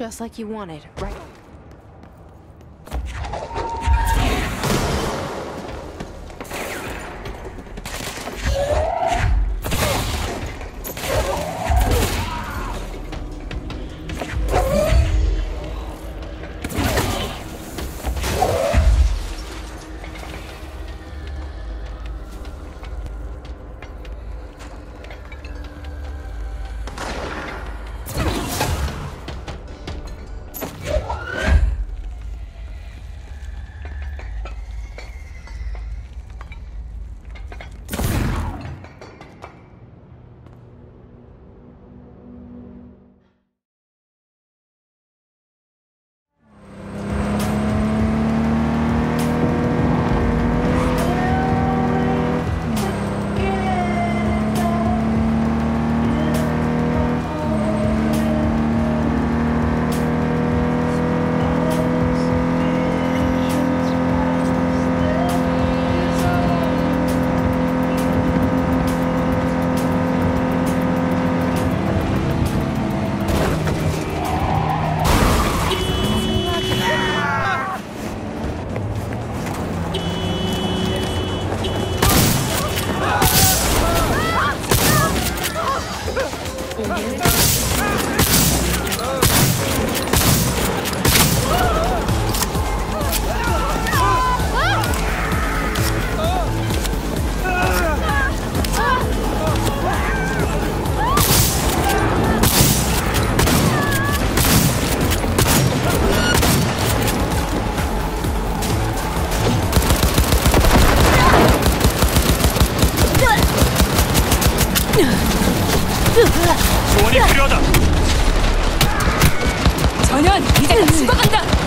Just like you wanted, right? 지원이 필요하다. 전현 이제 죽어간다.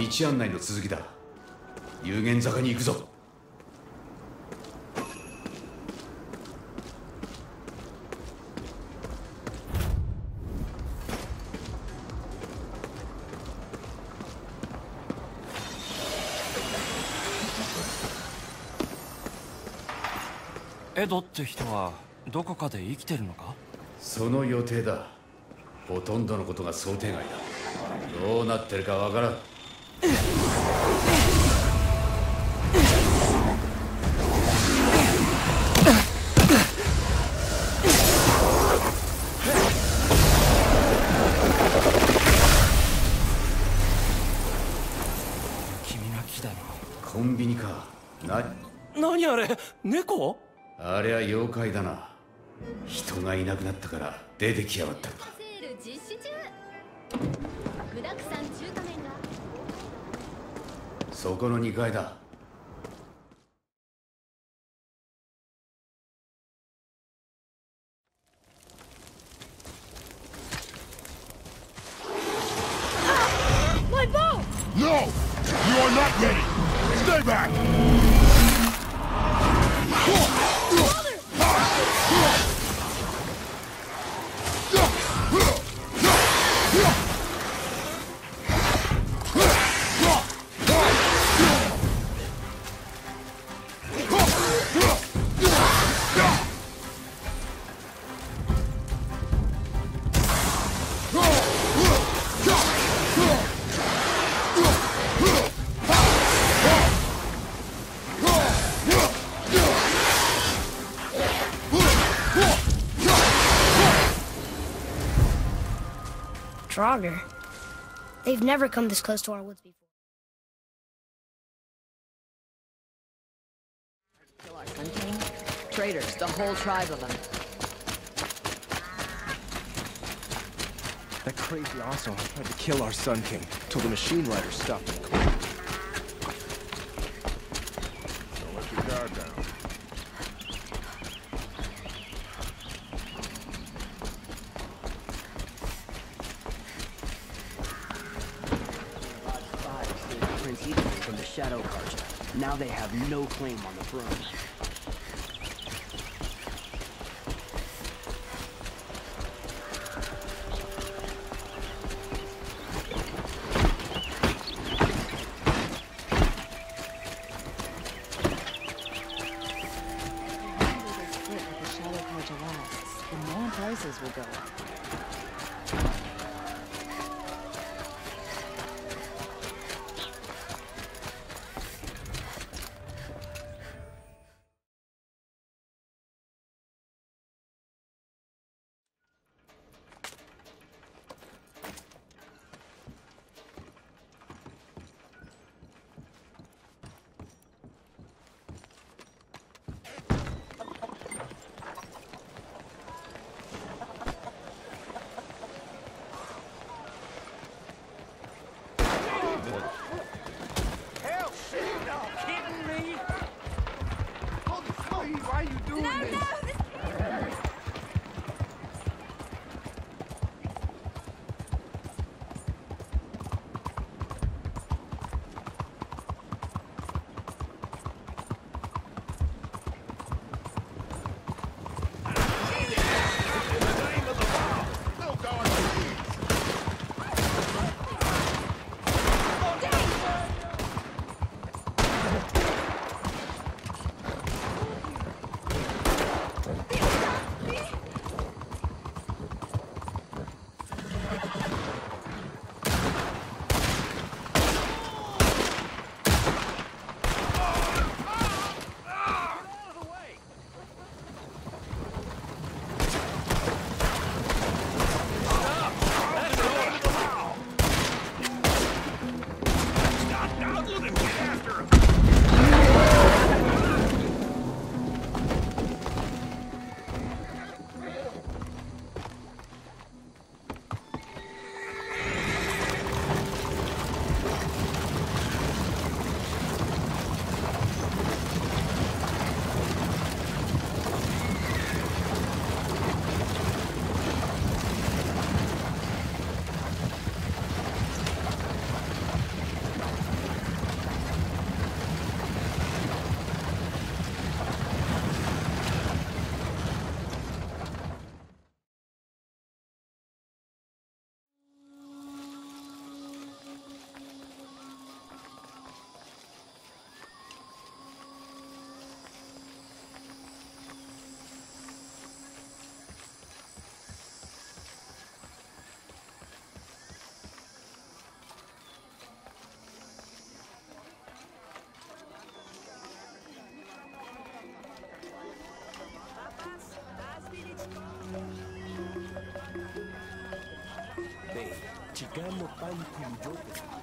道案内の続きだ。有限坂に行くぞ。エドって人はどこかで生きてるのか？その予定だ。ほとんどのことが想定外だ。どうなってるかわからんコンビニか。な何あれ？猫？ありゃ妖怪だな。人がいなくなったから出てきやがったセール実施中。具だくさん中華麺がそこの2階だ。Draugr. They've never come this close to our woods before. Kill our Sun King? Traitors, the whole tribe of them. That crazy asshole tried to kill our Sun King till the machine riders stopped him. Have no claim on the throne. split with Chicano pan kulujote.